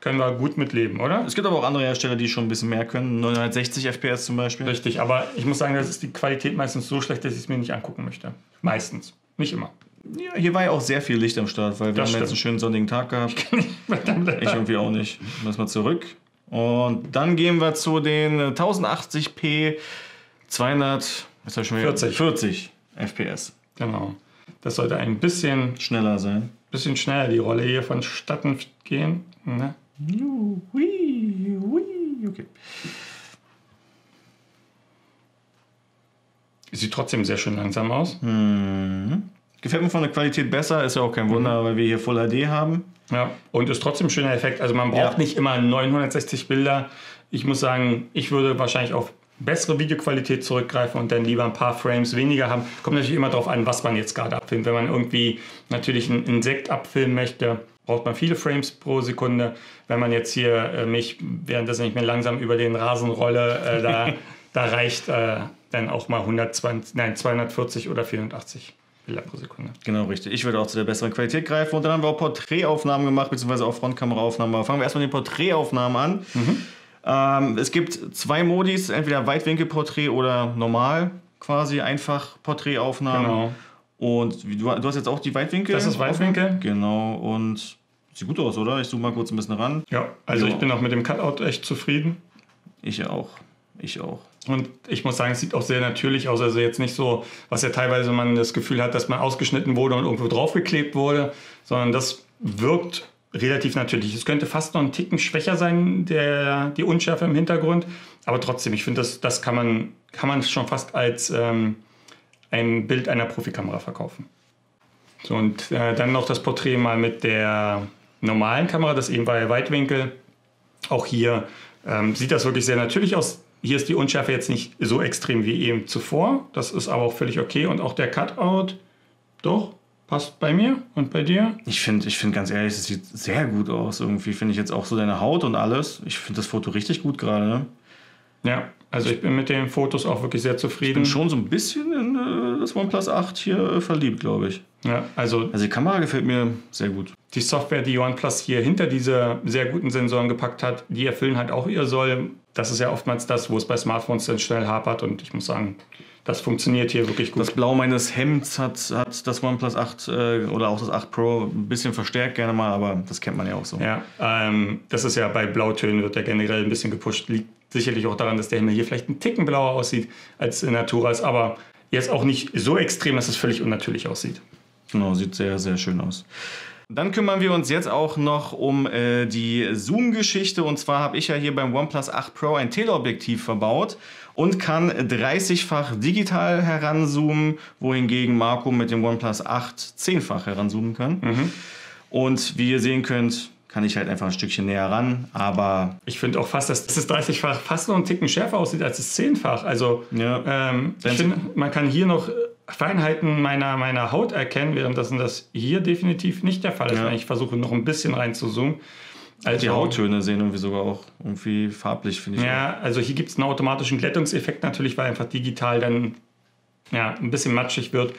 Können wir gut mitleben, oder? Es gibt aber auch andere Hersteller, die schon ein bisschen mehr können. 960 FPS zum Beispiel. Richtig, aber ich muss sagen, das ist die Qualität meistens so schlecht, dass ich es mir nicht angucken möchte. Meistens. Nicht immer. Ja, hier war ja auch sehr viel Licht am Start, weil wir das haben stimmt. jetzt einen schönen sonnigen Tag gehabt. Ich, ich irgendwie auch nicht. Lass mal zurück. Und dann gehen wir zu den 1080p 200, was ich schon 40. 40 FPS. Genau. Das sollte ein bisschen schneller sein. Bisschen schneller die Rolle hier vonstatten gehen. Ne? Okay. Sieht trotzdem sehr schön langsam aus. Mhm. Gefällt mir von der Qualität besser, ist ja auch kein Wunder, mhm. weil wir hier Full HD haben. Ja, und ist trotzdem ein schöner Effekt. Also man braucht ja. nicht immer 960 Bilder. Ich muss sagen, ich würde wahrscheinlich auf bessere Videoqualität zurückgreifen und dann lieber ein paar Frames weniger haben. Kommt natürlich immer darauf an, was man jetzt gerade abfilmt. Wenn man irgendwie natürlich ein Insekt abfilmen möchte, braucht man viele Frames pro Sekunde. Wenn man jetzt hier äh, mich, währenddessen ich mir langsam über den Rasen rolle, äh, da, da reicht äh, dann auch mal 120, nein, 240 oder 480. Bilder pro Sekunde. Genau, richtig. Ich würde auch zu der besseren Qualität greifen. Und dann haben wir auch Porträtaufnahmen gemacht, beziehungsweise auch Frontkameraaufnahmen. Aber fangen wir erstmal mit den Porträtaufnahmen an. Mhm. Ähm, es gibt zwei Modis, entweder Weitwinkelporträt oder normal, quasi einfach Porträtaufnahmen. Genau. Und du, du hast jetzt auch die Weitwinkel. Das ist Weitwinkel. Genau. Und sieht gut aus, oder? Ich zoome mal kurz ein bisschen ran. Ja, also jo. ich bin auch mit dem Cutout echt zufrieden. Ich auch. Ich auch. Und ich muss sagen, es sieht auch sehr natürlich aus. Also jetzt nicht so, was ja teilweise man das Gefühl hat, dass man ausgeschnitten wurde und irgendwo draufgeklebt wurde, sondern das wirkt relativ natürlich. Es könnte fast noch ein Ticken schwächer sein, der, die Unschärfe im Hintergrund. Aber trotzdem, ich finde, das, das kann, man, kann man schon fast als ähm, ein Bild einer Profikamera verkaufen. So, und äh, dann noch das Porträt mal mit der normalen Kamera, das eben war ja Weitwinkel. Auch hier ähm, sieht das wirklich sehr natürlich aus. Hier ist die Unschärfe jetzt nicht so extrem wie eben zuvor. Das ist aber auch völlig okay. Und auch der Cutout, doch, passt bei mir und bei dir. Ich finde, ich find ganz ehrlich, es sieht sehr gut aus. Irgendwie finde ich jetzt auch so deine Haut und alles. Ich finde das Foto richtig gut gerade. Ne? Ja, also ich bin mit den Fotos auch wirklich sehr zufrieden. Ich bin schon so ein bisschen in das OnePlus 8 hier äh, verliebt, glaube ich. Ja, also, also die Kamera gefällt mir sehr gut. Die Software, die OnePlus hier hinter diese sehr guten Sensoren gepackt hat, die erfüllen halt auch ihr Soll das ist ja oftmals das, wo es bei Smartphones dann schnell hapert und ich muss sagen, das funktioniert hier wirklich gut. Das Blau meines Hemds hat, hat das OnePlus 8 äh, oder auch das 8 Pro ein bisschen verstärkt gerne mal, aber das kennt man ja auch so. Ja, ähm, das ist ja bei Blautönen wird ja generell ein bisschen gepusht. Liegt sicherlich auch daran, dass der Himmel hier vielleicht ein Ticken blauer aussieht als in Naturas, aber jetzt auch nicht so extrem, dass es völlig unnatürlich aussieht. Genau, sieht sehr, sehr schön aus. Dann kümmern wir uns jetzt auch noch um äh, die Zoom-Geschichte. Und zwar habe ich ja hier beim OnePlus 8 Pro ein Teleobjektiv verbaut und kann 30-fach digital heranzoomen, wohingegen Marco mit dem OnePlus 8 10-fach heranzoomen kann. Mhm. Und wie ihr sehen könnt, kann ich halt einfach ein Stückchen näher ran. Aber ich finde auch fast, dass das 30-fach fast noch einen Ticken schärfer aussieht als das 10-fach. Also ja. ähm, ich finde, man kann hier noch Feinheiten meiner, meiner Haut erkennen, während das, das hier definitiv nicht der Fall ist, ja. wenn ich versuche noch ein bisschen reinzuzoomen. Also, die Hauttöne sehen irgendwie sogar auch irgendwie farblich, finde ich. Ja, auch. also hier gibt es einen automatischen Glättungseffekt natürlich, weil einfach digital dann ja, ein bisschen matschig wird.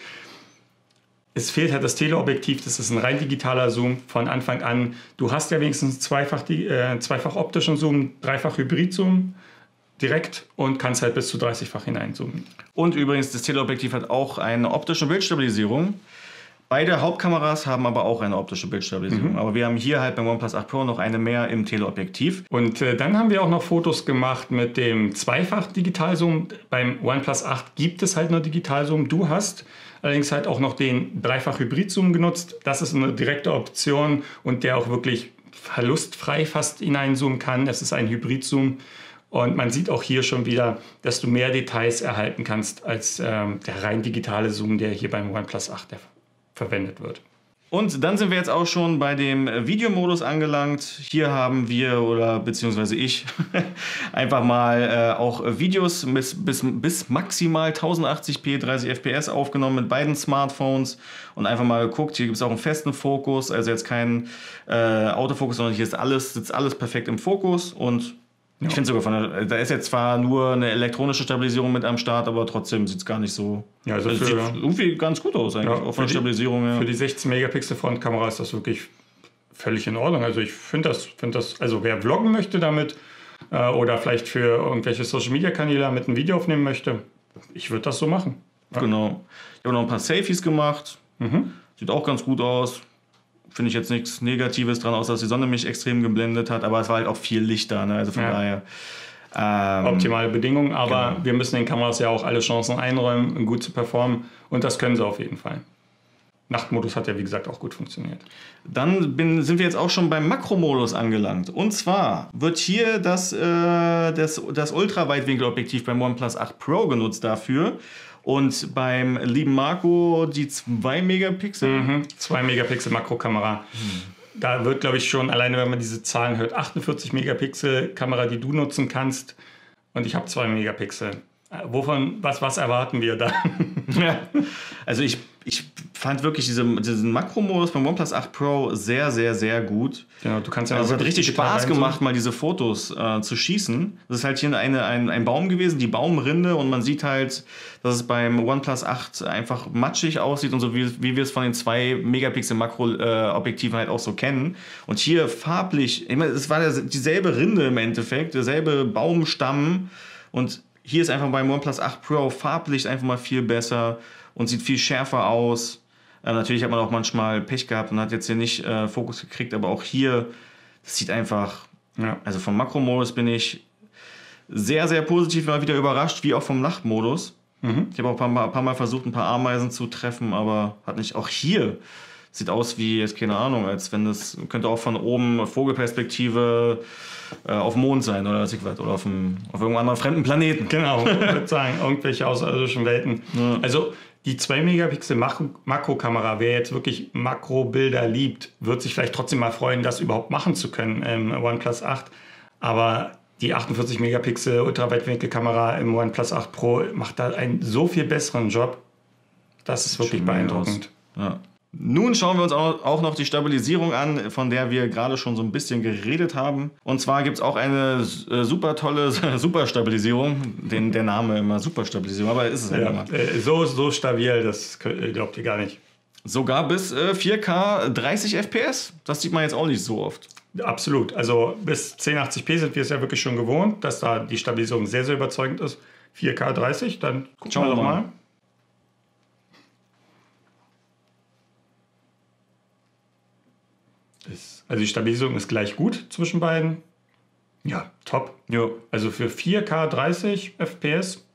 Es fehlt halt das Teleobjektiv, das ist ein rein digitaler Zoom von Anfang an. Du hast ja wenigstens zweifach, äh, zweifach optischen Zoom, dreifach Hybrid-Zoom direkt und kannst halt bis zu 30-fach hineinzoomen. Und übrigens, das Teleobjektiv hat auch eine optische Bildstabilisierung. Beide Hauptkameras haben aber auch eine optische Bildstabilisierung. Mhm. Aber wir haben hier halt beim OnePlus 8 Pro noch eine mehr im Teleobjektiv. Und äh, dann haben wir auch noch Fotos gemacht mit dem Zweifach Digitalzoom. Beim OnePlus 8 gibt es halt nur Digitalzoom. Du hast allerdings halt auch noch den Dreifach Hybrid-Zoom genutzt. Das ist eine direkte Option und der auch wirklich verlustfrei fast hineinzoomen kann. Es ist ein Hybrid-Zoom. Und man sieht auch hier schon wieder, dass du mehr Details erhalten kannst als ähm, der rein digitale Zoom, der hier beim OnePlus 8 der verwendet wird. Und dann sind wir jetzt auch schon bei dem Videomodus angelangt. Hier haben wir oder beziehungsweise ich einfach mal äh, auch Videos bis, bis, bis maximal 1080p 30 fps aufgenommen mit beiden Smartphones und einfach mal geguckt. Hier gibt es auch einen festen Fokus, also jetzt kein äh, Autofokus, sondern hier ist alles, sitzt alles perfekt im Fokus und ich finde sogar von der, da ist jetzt zwar nur eine elektronische Stabilisierung mit am Start, aber trotzdem sieht es gar nicht so. Ja, also, also sieht irgendwie ganz gut aus eigentlich, ja, auch von der Stabilisierung her. Für die 16 Megapixel Frontkamera ist das wirklich völlig in Ordnung. Also ich finde das, finde das, also wer vloggen möchte damit äh, oder vielleicht für irgendwelche Social Media Kanäle mit ein Video aufnehmen möchte, ich würde das so machen. Ja. Genau. Ich habe noch ein paar Selfies gemacht. Mhm. Sieht auch ganz gut aus finde ich jetzt nichts Negatives dran, außer dass die Sonne mich extrem geblendet hat, aber es war halt auch viel Licht da, ne? also von ja. daher. Ähm, Optimale Bedingungen, aber genau. wir müssen den Kameras ja auch alle Chancen einräumen, gut zu performen und das können sie auf jeden Fall. Nachtmodus hat ja wie gesagt auch gut funktioniert. Dann bin, sind wir jetzt auch schon beim Makromodus angelangt. Und zwar wird hier das, äh, das, das Ultraweitwinkelobjektiv beim OnePlus 8 Pro genutzt dafür. Und beim lieben Marco die 2 Megapixel. Mhm, 2 Megapixel Makrokamera. Mhm. Da wird, glaube ich, schon, alleine wenn man diese Zahlen hört, 48 Megapixel Kamera, die du nutzen kannst. Und ich habe 2 Megapixel. Äh, wovon, was, was erwarten wir da? Also ich, ich fand wirklich diese, diesen Makromodus beim OnePlus 8 Pro sehr, sehr, sehr gut. Genau, du kannst ja also es hat richtig Spaß gemacht, mal diese Fotos äh, zu schießen. Das ist halt hier eine, ein, ein Baum gewesen, die Baumrinde und man sieht halt, dass es beim OnePlus 8 einfach matschig aussieht und so wie, wie wir es von den zwei Megapixel Makro-Objektiven äh, halt auch so kennen. Und hier farblich, ich meine, es war dieselbe Rinde im Endeffekt, derselbe Baumstamm und hier ist einfach beim OnePlus 8 Pro farblich einfach mal viel besser und sieht viel schärfer aus. Äh, natürlich hat man auch manchmal Pech gehabt und hat jetzt hier nicht äh, Fokus gekriegt, aber auch hier, das sieht einfach, ja. also vom Makromodus bin ich sehr, sehr positiv mal wieder überrascht, wie auch vom Nachtmodus. Mhm. Ich habe auch ein paar, ein paar, Mal versucht, ein paar Ameisen zu treffen, aber hat nicht. Auch hier sieht aus wie, jetzt keine Ahnung, als wenn das könnte auch von oben Vogelperspektive äh, auf dem Mond sein oder was ich weiß, oder auf, einem, auf irgendeinem anderen fremden Planeten. Genau, ich würde sagen, irgendwelche außerirdischen Welten. Ja. Also die 2 Megapixel Makrokamera, wer jetzt wirklich Makrobilder liebt, wird sich vielleicht trotzdem mal freuen, das überhaupt machen zu können im OnePlus 8. Aber die 48 Megapixel Ultraweitwinkelkamera im OnePlus 8 Pro macht da einen so viel besseren Job. Das ist wirklich beeindruckend. Ja. Nun schauen wir uns auch noch die Stabilisierung an, von der wir gerade schon so ein bisschen geredet haben. Und zwar gibt es auch eine äh, super tolle Superstabilisierung. Den, der Name immer Superstabilisierung, aber ist es halt ja, immer. Äh, so, so stabil, das glaubt ihr gar nicht. Sogar bis 4K 30 FPS. Das sieht man jetzt auch nicht so oft. Absolut. Also bis 1080p sind wir es ja wirklich schon gewohnt, dass da die Stabilisierung sehr, sehr überzeugend ist. 4K 30, dann gucken Schauen wir doch mal. mal. Ist, also die Stabilisierung ist gleich gut zwischen beiden. Ja, top. Jo. Also für 4K 30 FPS.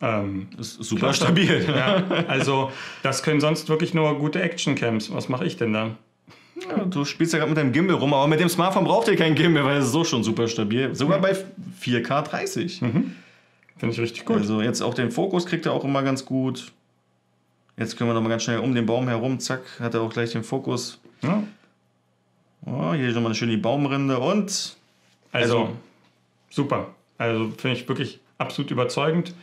Ähm, ist super stabil. Ja, also das können sonst wirklich nur gute Action-Cams. Was mache ich denn dann? Ja, du spielst ja gerade mit deinem Gimbal rum, aber mit dem Smartphone braucht ihr kein Gimbal, weil es ist so schon super stabil. Sogar mhm. bei 4K 30. Mhm. Finde ich richtig gut. Also jetzt auch den Fokus kriegt er auch immer ganz gut. Jetzt können wir noch mal ganz schnell um den Baum herum, zack, hat er auch gleich den Fokus. Ja. Oh, hier ist nochmal eine schöne Baumrinde und. Also, also super. Also finde ich wirklich absolut überzeugend.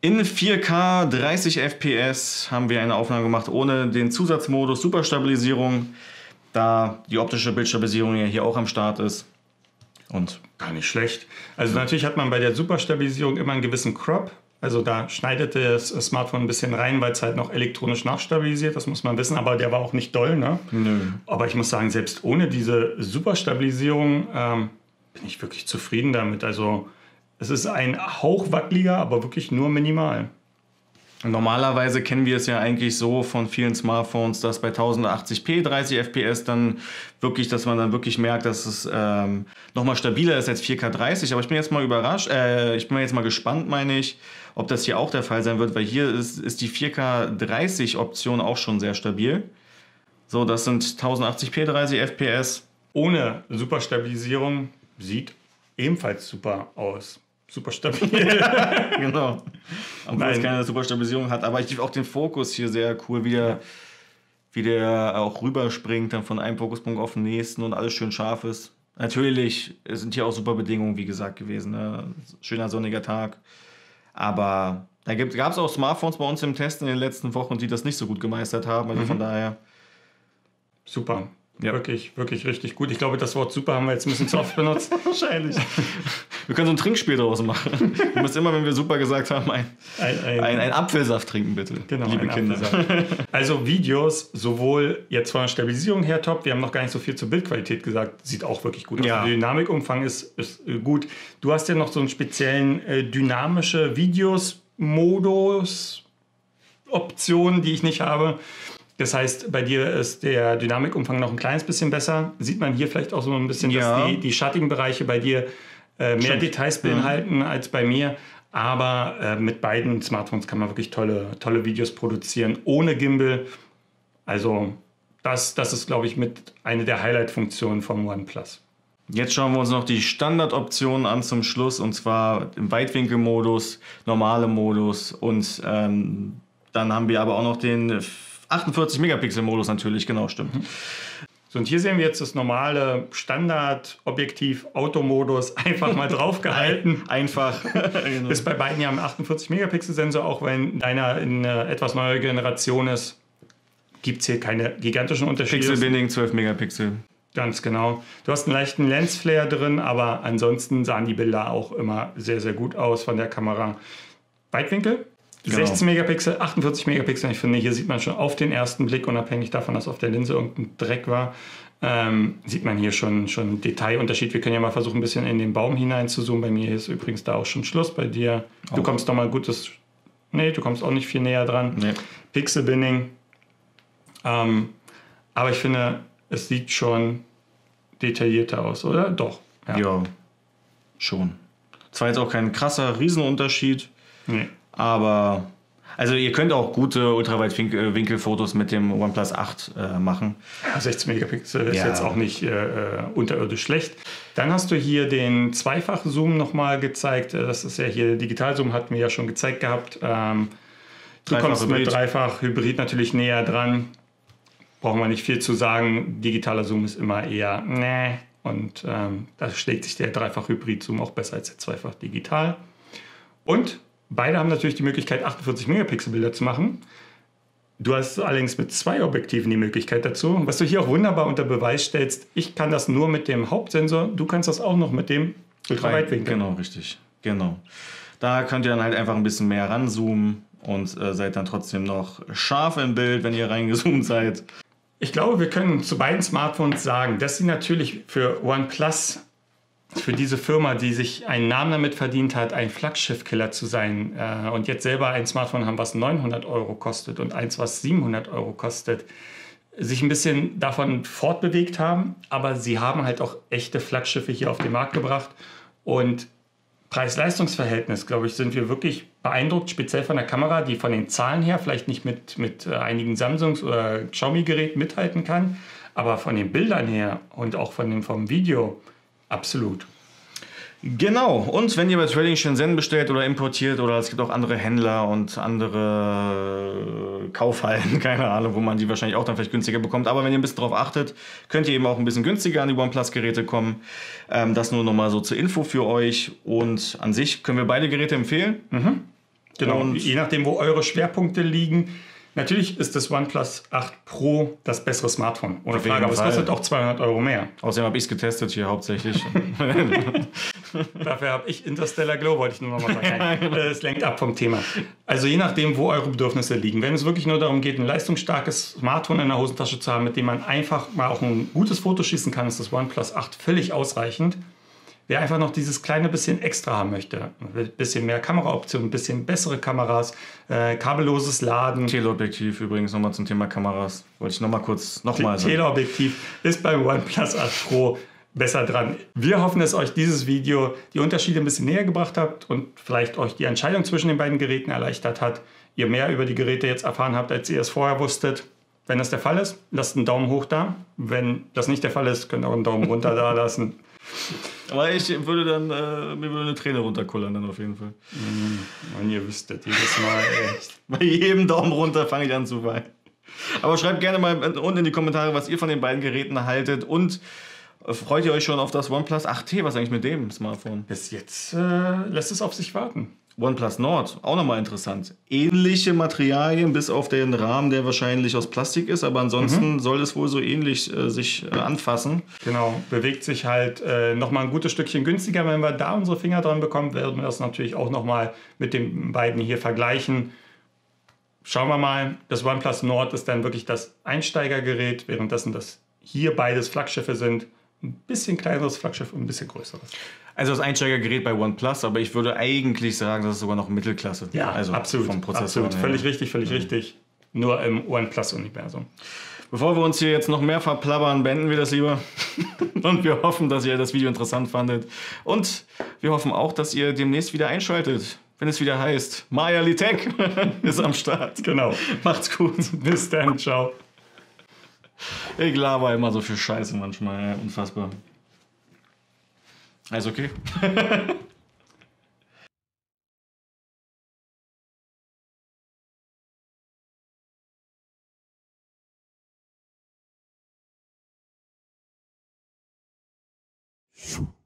In 4K 30 FPS haben wir eine Aufnahme gemacht ohne den Zusatzmodus Superstabilisierung, da die optische Bildstabilisierung ja hier auch am Start ist. Und gar nicht schlecht. Also natürlich hat man bei der Superstabilisierung immer einen gewissen Crop Also da schneidet das Smartphone ein bisschen rein, weil es halt noch elektronisch nachstabilisiert, das muss man wissen, aber der war auch nicht doll. Ne? Nö. Aber ich muss sagen, selbst ohne diese Superstabilisierung ähm, bin ich wirklich zufrieden damit. Also es ist ein Hauch wackeliger, aber wirklich nur minimal. Normalerweise kennen wir es ja eigentlich so von vielen Smartphones, dass bei 1080p 30 FPS dann wirklich, dass man dann wirklich merkt, dass es ähm, nochmal stabiler ist als 4K 30. Aber ich bin jetzt mal überrascht, äh, ich bin jetzt mal gespannt, meine ich, ob das hier auch der Fall sein wird, weil hier ist, ist die 4K 30 Option auch schon sehr stabil. So, das sind 1080p 30 FPS. Ohne Superstabilisierung sieht ebenfalls super aus super stabil. genau. Obwohl es keine super Stabilisierung hat. Aber ich finde auch den Fokus hier sehr cool, wie der, wie der auch rüberspringt, dann von einem Fokuspunkt auf den nächsten und alles schön scharf ist. Natürlich sind hier auch super Bedingungen, wie gesagt, gewesen. Ne? Schöner sonniger Tag. Aber da gab es auch Smartphones bei uns im Test in den letzten Wochen, die das nicht so gut gemeistert haben. Also mhm. von daher. Super. Ja. Wirklich, wirklich richtig gut. Ich glaube, das Wort super haben wir jetzt ein bisschen zu oft benutzt. Wahrscheinlich. Wir können so ein Trinkspiel daraus machen. Du musst immer, wenn wir super gesagt haben, ein, ein, ein, ein, ein Apfelsaft trinken, bitte. Genau, liebe Kinder. Also Videos, sowohl jetzt von der Stabilisierung her top, wir haben noch gar nicht so viel zur Bildqualität gesagt, sieht auch wirklich gut aus. Ja. Der Dynamikumfang ist, ist äh, gut. Du hast ja noch so einen speziellen äh, dynamische Videos-Modus. Option, die ich nicht habe. Das heißt, bei dir ist der Dynamikumfang noch ein kleines bisschen besser. Sieht man hier vielleicht auch so ein bisschen, ja. dass die, die schattigen Bereiche bei dir äh, mehr Stimmt. Details beinhalten mhm. als bei mir. Aber äh, mit beiden Smartphones kann man wirklich tolle, tolle Videos produzieren, ohne Gimbal. Also das, das ist, glaube ich, mit eine der Highlight-Funktionen vom OnePlus. Jetzt schauen wir uns noch die Standardoptionen an zum Schluss und zwar im Weitwinkelmodus, normale Modus und ähm, dann haben wir aber auch noch den 48 Megapixel Modus natürlich, genau, stimmt. Mhm. So, und hier sehen wir jetzt das normale Standard-Objektiv Automodus einfach mal draufgehalten. einfach. genau. Ist bei beiden ja ein 48 Megapixel Sensor, auch wenn deiner eine etwas neue Generation ist, gibt es hier keine gigantischen Unterschiede. Pixelbinding 12 Megapixel. Ganz genau. Du hast einen leichten Lensflare drin, aber ansonsten sahen die Bilder auch immer sehr, sehr gut aus von der Kamera. Weitwinkel Genau. 16 Megapixel, 48 Megapixel. Ich finde, hier sieht man schon auf den ersten Blick, unabhängig davon, dass auf der Linse irgendein Dreck war, ähm, sieht man hier schon, schon Detailunterschied. Wir können ja mal versuchen, ein bisschen in den Baum hinein zu zoomen. Bei mir ist übrigens da auch schon Schluss. Bei dir, oh. du kommst doch mal gutes. Nee, du kommst auch nicht viel näher dran. Nee. Pixelbinding. Ähm, aber ich finde, es sieht schon detaillierter aus, oder? Doch. Ja, ja schon. Zwar jetzt auch kein krasser Riesenunterschied. Nee. Aber also ihr könnt auch gute Ultraweitwinkelfotos mit dem OnePlus 8 äh, machen. Ja, 16 Megapixel ist ja. jetzt auch nicht äh, äh, unterirdisch schlecht. Dann hast du hier den Zweifach-Zoom nochmal gezeigt. Äh, das ist ja hier, Digital-Zoom hatten wir ja schon gezeigt gehabt. Ähm, du Dreifach kommst Hybrid. mit Dreifach-Hybrid natürlich näher dran. Brauchen wir nicht viel zu sagen. Digitaler Zoom ist immer eher ne. Und ähm, da schlägt sich der Dreifach-Hybrid-Zoom auch besser als der Zweifach-Digital. Und Beide haben natürlich die Möglichkeit, 48 Megapixel Bilder zu machen. Du hast allerdings mit zwei Objektiven die Möglichkeit dazu. Was du hier auch wunderbar unter Beweis stellst, ich kann das nur mit dem Hauptsensor, du kannst das auch noch mit dem Ultraweitwinkel. Genau, richtig. Genau. Da könnt ihr dann halt einfach ein bisschen mehr ranzoomen und äh, seid dann trotzdem noch scharf im Bild, wenn ihr reingezoomt seid. Ich glaube, wir können zu beiden Smartphones sagen, dass sie natürlich für OnePlus für diese Firma, die sich einen Namen damit verdient hat, ein Flaggschiff-Killer zu sein äh, und jetzt selber ein Smartphone haben, was 900 Euro kostet und eins, was 700 Euro kostet, sich ein bisschen davon fortbewegt haben, aber sie haben halt auch echte Flaggschiffe hier auf den Markt gebracht. Und Preis-Leistungs-Verhältnis, glaube ich, sind wir wirklich beeindruckt, speziell von der Kamera, die von den Zahlen her vielleicht nicht mit, mit äh, einigen Samsungs- oder Xiaomi-Geräten mithalten kann, aber von den Bildern her und auch von dem, vom Video Absolut. Genau. Und wenn ihr bei Trading Shenzhen bestellt oder importiert oder es gibt auch andere Händler und andere Kaufhallen, keine Ahnung, wo man die wahrscheinlich auch dann vielleicht günstiger bekommt. Aber wenn ihr ein bisschen darauf achtet, könnt ihr eben auch ein bisschen günstiger an die OnePlus-Geräte kommen. Ähm, das nur nochmal so zur Info für euch. Und an sich können wir beide Geräte empfehlen. Mhm. Genau. Und je nachdem, wo eure Schwerpunkte liegen, Natürlich ist das OnePlus 8 Pro das bessere Smartphone. Ohne Auf Frage, aber es kostet auch 200 Euro mehr. Außerdem habe ich es getestet hier hauptsächlich. Dafür habe ich Interstellar Glow, wollte ich nur noch mal sagen. Nein, äh, Es lenkt ab vom Thema. Also je nachdem, wo eure Bedürfnisse liegen. Wenn es wirklich nur darum geht, ein leistungsstarkes Smartphone in der Hosentasche zu haben, mit dem man einfach mal auch ein gutes Foto schießen kann, ist das OnePlus 8 völlig ausreichend. Wer einfach noch dieses kleine bisschen extra haben möchte, ein bisschen mehr Kameraoptionen, ein bisschen bessere Kameras, äh, kabelloses Laden, Teleobjektiv übrigens nochmal zum Thema Kameras. Wollte ich nochmal kurz nochmal sagen. Teleobjektiv ist beim OnePlus 8 Pro besser dran. Wir hoffen, dass euch dieses Video die Unterschiede ein bisschen näher gebracht habt und vielleicht euch die Entscheidung zwischen den beiden Geräten erleichtert hat. Ihr mehr über die Geräte jetzt erfahren habt, als ihr es vorher wusstet. Wenn das der Fall ist, lasst einen Daumen hoch da. Wenn das nicht der Fall ist, könnt ihr auch einen Daumen runter da lassen. Aber ich würde dann, äh, mir würde eine Träne runterkullern dann auf jeden Fall. Und ihr wüsstet jedes Mal, ey. Bei jedem Daumen runter fange ich an zu weinen. Aber schreibt gerne mal unten in die Kommentare, was ihr von den beiden Geräten haltet und freut ihr euch schon auf das OnePlus 8T? Was eigentlich mit dem Smartphone? Bis jetzt äh, lässt es auf sich warten. OnePlus Nord, auch nochmal interessant. Ähnliche Materialien, bis auf den Rahmen, der wahrscheinlich aus Plastik ist, aber ansonsten soll es wohl so ähnlich äh, sich äh, anfassen. Genau, bewegt sich halt äh, nochmal ein gutes Stückchen günstiger. Wenn wir da unsere Finger dran bekommen, werden wir das natürlich auch nochmal mit den beiden hier vergleichen. Schauen wir mal, das OnePlus Nord ist dann wirklich das Einsteigergerät, währenddessen das hier beides Flaggschiffe sind. Ein bisschen kleineres Flaggschiff und ein bisschen größeres. Also das Einsteigergerät bei OnePlus, aber ich würde eigentlich sagen, das ist sogar noch Mittelklasse. also absolut. vom Prozessor. absolut. Völlig richtig, völlig richtig. Nur im OnePlus-Universum. Bevor wir uns hier jetzt noch mehr verplappern, beenden wir das lieber. Und wir hoffen, dass ihr das Video interessant fandet. Und wir hoffen auch, dass ihr demnächst wieder einschaltet, wenn es wieder heißt, Maya Litek ist am Start. Genau. Macht's gut. Bis dann, ciao. Ich laber immer so viel Scheiße manchmal, ja, unfassbar. Alles okay?